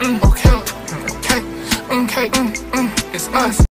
mm, okay, mm, okay, mm, okay, mm, mm, it's us.